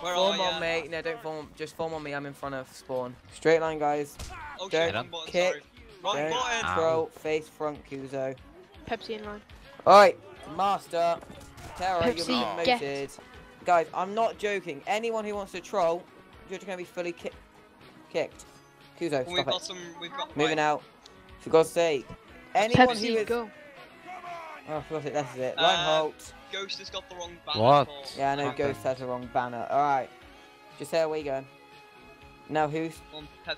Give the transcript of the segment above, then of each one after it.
Where Form on me. No, don't form. Just form on me. I'm in front of spawn. Straight line, guys. Oh Don't shit, wrong button, kick. sorry. Don't button! Ow. Troll. Face front, Kuzo. Pepsi in line. Alright, Master. Terra, you're Pepsi, being promoted. Guys, I'm not joking. Anyone who wants to troll, you're just going to be fully ki kicked. Kuzo, We've stop got it. some, we've got... Moving right, out. For God's sake. Anyone who Pepsi, is... go. Oh, forgot it. That's it. Uh, Reinhold. Ghost has got the wrong banner What? for- Yeah, I know Okay. Ghost has the wrong banner. Alright. Just say where you going. Now, who's...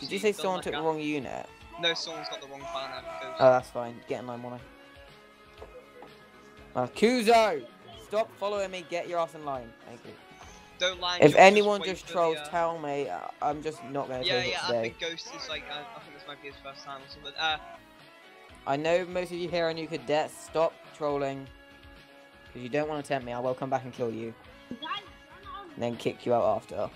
Did you say someone took the wrong unit? No, someone's got the wrong banner. Ghost. Oh, that's fine. Get in line, Mono. Uh, Kuzo! Stop following me. Get your ass in line. Thank you. Don't line If anyone wait just for the, trolls, uh, tell me. Uh, I'm just not going to Yeah, take yeah, it I think Ghost is like, uh, I think this might be his first time or something. Uh, I know most of you here are new cadets. Stop trolling. Because you don't want to tempt me. I will come back and kill you. And then kick you out after.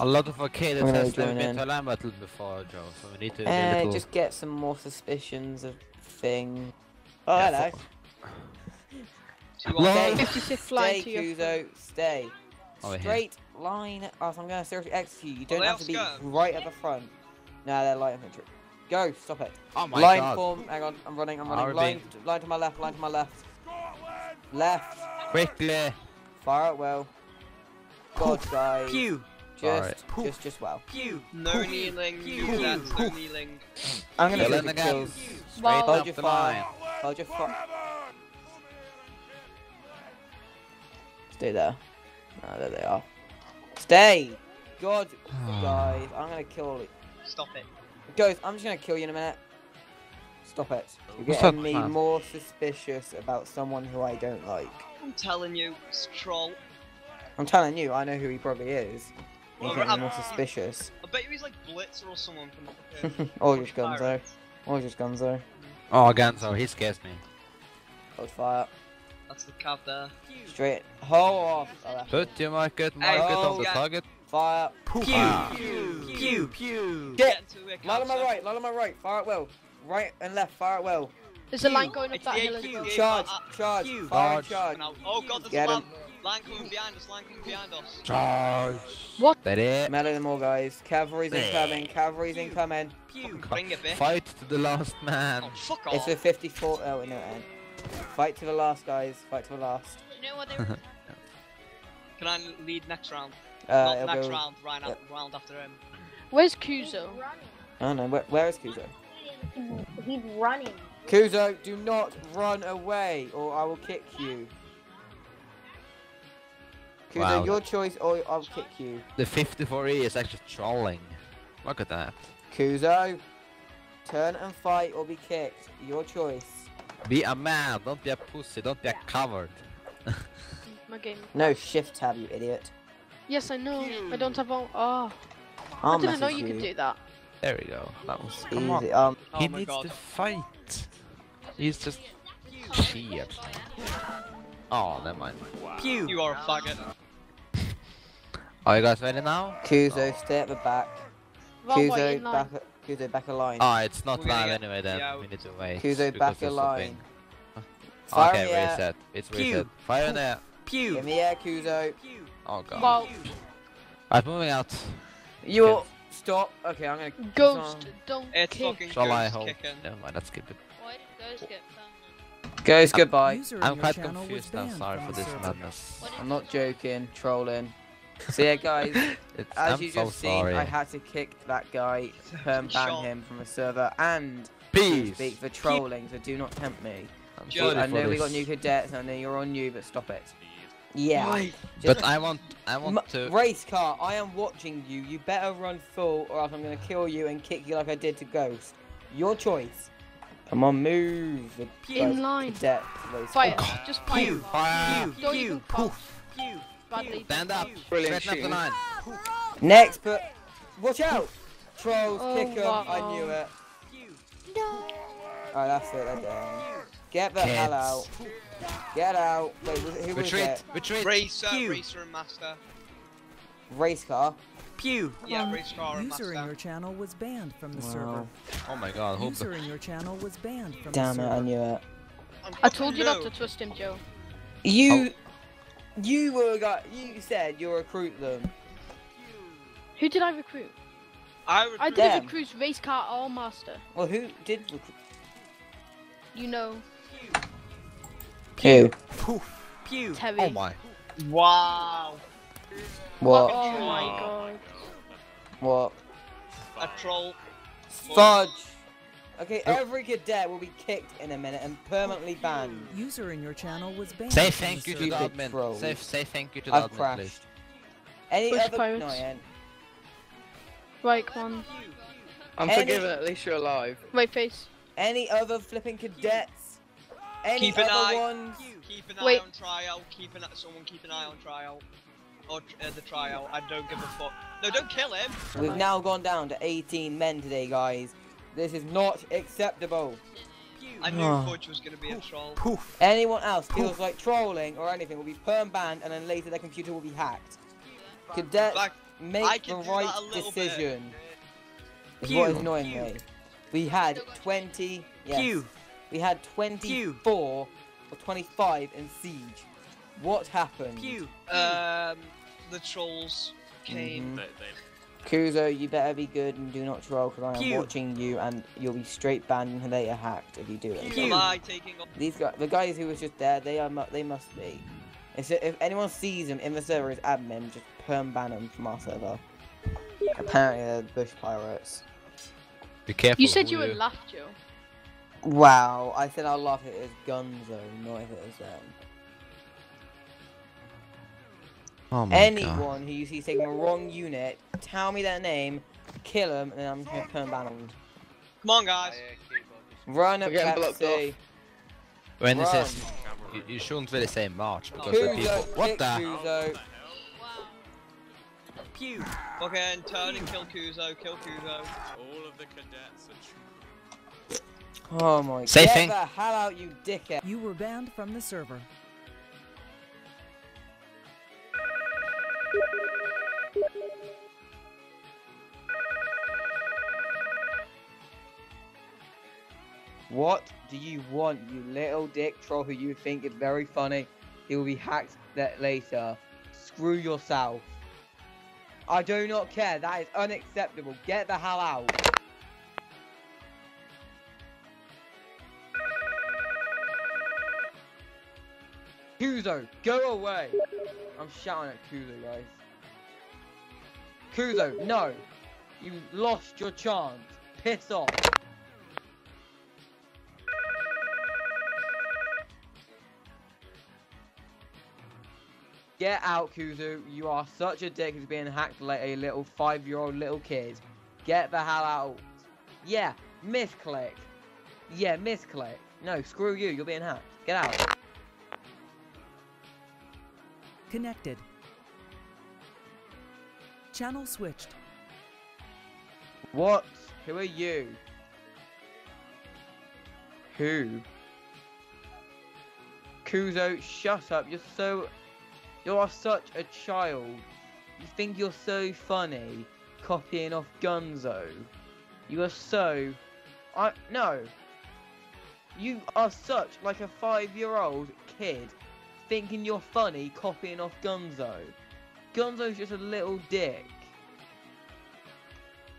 A lot of our kids I'm has never been in. to land battle before, Joe, so we need to be a Eh, little... just get some more suspicions of thing. Oh, Yeah, hello. two Lol. on- 56 Stay, flying to your Kuzo. Stay. Over here. Straight line. Oh, so I'm going to seriously execute you. You don't they have to be outskirts? right at the front. No, they're light infantry. Go. Stop it. Oh my line god. form. Hang on. I'm running. I'm running. we Line, line to my left. Line to my left. Left. Quickly. Fire it well. God, guys. Pew, Just, Alright. just, just well. pew, No poof, kneeling, pew, no deaths, no poof. kneeling. I'm gonna Kill take him the again. kills. Straight Wow. Hold up your the fire. line. Hold your fire. Stay there. Ah, there they are. Stay. God, guys, I'm gonna kill. Stop it. Ghost, I'm just gonna kill you in a minute. Stop it. You're What's getting up, me man? more suspicious about someone who I don't like. I'm telling you, it's troll. I'm telling you, I know who he probably is. You're Well, getting I'm- more suspicious. I bet you he's like Blitzer or someone from the fucking... or just Pirates. Gunzo. Or just Gunzo. Oh, Ganzo, he scares me. Hold fire. That's the cab there. Straight. Hold off. Oh, Put your market, Hey, market oh, on the yeah. target. Fire. pew, Ah. pew, pew, pew. Get. into Line on my right. Line on my right. Fire it well. Right and left. Fire it well. There's a line going up It's that hill as well. Charge. Charge. you. Fire and Charge. charge. Oh god, there's Get a line, line coming behind us, line coming behind us. Charge. What? Ready? Melee them all, guys. Cavalry's incoming. Cavalry's incoming. Pew, Bring it, bitch. Fight to the last man. Oh, fuck It's off. a 54. Oh, no, end. Fight to the last, guys. Fight to the last. You know what they were? Can I lead next round? Uh, Not next go- round, right Yep. round after him. Where's Kuzo? Oh no, where, where is Kuzo? Mm-hmm. He's running. Kuzo, do not run away, or I will kick you. Kuzo, Wow. your choice, or I'll kick you. The 54E is actually trolling. Look at that. Kuzo, turn and fight, or be kicked. Your choice. Be a man, don't be a pussy, don't be a coward. My game. No, shift tab, you idiot. Yes, I know. I don't have all. Oh, I'll I didn't know message you could do that. There we go. That was. Come on. Um, He Oh needs God. to fight. He's just shit. Oh, never mind. pew. You are a faggot. Are you guys ready now? Kuzo, Oh. stay at the back. Wrong Kuzo, back. Kuzo, back a line. Oh, it's not We're live get- anyway then. yeah, we need to wait. Kuzo, back a there's line. Fire Okay, in the air. reset. It's Pew. reset. Fire in there. Pew, Give me air, Kuzo. pew, Oh god. Wow. Alright, moving out. You Okay. Stop. Okay, I'm gonna. Ghost, don't It's kick. fucking Shall I hold? kicking. Never mind, let's skip it. Why did Ghost get found? Goes goodbye. I'm quite confused now. banned Sorry for this madness. I'm not joking. Trolling. So yeah, guys. As I'm you so just seen, sorry. I had to kick that guy, perm ban him from the server, and Peace. speak for trolling. So do not tempt me. I'm Joe, I know we got new cadets. I know you're on new, but stop it. Yeah. Right. But I want, I want M- to. Race car, I am watching you. You better run full, or else I'm gonna kill you and kick you like I did to Ghost. Your choice. Come on, move. the In guys- line. Cadet race Fire. car. Just fire. pew, Fire. pew, Don't pew, poof, pew, Badly. Stand up. Brilliant Straighten up the shooting. line. Next, but watch out! Trolls, Oh, kick 'em. I wow. knew it. pew, Oh, that's it. They're down. Get the hell out. Get out. Wait, was it, who was Retreat. it? Retreat. Racer, uh, Pew. racer and master. Race car. pew. Yeah, um, race car and User in master. your channel was banned from the Wow. server. Oh my god. Hope User in your channel was banned from Damn the it, server. I knew it. I'm told you fucking not to new. twist him, Joe. You. Oh. You were got. You said you'll recruit them. Who did I recruit? I I did Them. recruit race car all master. Well, who did recruit? You know, Who? Poof. Pew. Terry. Oh my. Wow. What? Oh my god. What? A troll. Fudge. Okay, oh. every cadet will be kicked in a minute and permanently banned. User in your channel was banned. Say thank you to the admin. troll. Say, say thank you to the I've admin, crashed. please. Any Push other? pirates. No, yeah. Right, come on. I'm Any- forgiven, at least you're alive. Right face. Any other flipping cadets? Any Keep an other eye. ones? Keep an Wait. eye on tryout. Keep an someone keep an eye on tryout. Or uh, the tryout. I don't give a fuck. No, don't kill him. We've now gone down to 18 men today, guys. This is not acceptable. I knew Oh. Fudge was gonna be a troll. Poof. Anyone else feels like trolling or anything will be perm banned and then later their computer will be hacked. Cadets, Like, make the right that a little bit. decision. Is what is Pew. annoying me. We had 20. Yes, Pew. We had 24 or 25 in siege. What happened? Pew. Um, the trolls came. Mhm. Kuzo, you better be good and do not troll because I am Pew. watching you and you'll be straight banned and later hacked if you do it. Pew. Am I taking up? These guys, the guys who was just there, they are they must be. If, if anyone sees them in the server as admin, just perm ban them from our server. Apparently they're bush pirates. Be careful. You said who you would laugh, Joe. Wow, I said I'll laugh if it was Gunzo, not if it was them. Oh my god. Anyone who you see taking a wrong unit, tell me their name, kill them, and then I'm gonna perm ban them. Come on, guys. Run up We're getting Pepsi. When this Run. is, you, you shouldn't really say March because the people. What the? Kuzo. Pew. Fucking turn and kill Kuzo. Kill Kuzo. Oh my Say Get thing. the hell out, you dickhead. You were banned from the server. What do you want, you little dick troll who you think is very funny? He will be hacked that later. Screw yourself. I do not care. That is unacceptable. Get the hell out. Kuzo, go away. I'm shouting at Kuzo, guys. Kuzo, no. You lost your chance. Piss off. Get out, Kuzo. You are such a dick who's being hacked like a little five-year-old little kid. Get the hell out. Yeah, misclick. Yeah, misclick. No, screw you. You're being hacked. Get out. Connected. Channel switched. What? Who are you? Who? Kuzo, shut up. You're so. You are such a child. You think you're so funny copying off Gunzo. You are so. I. No. You are such like a five year old kid thinking you're funny copying off Gunzo. Gunzo's just a little dick.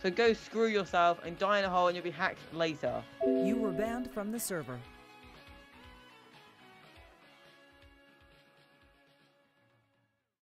So go screw yourself and die in a hole and you'll be hacked later. You were banned from the server.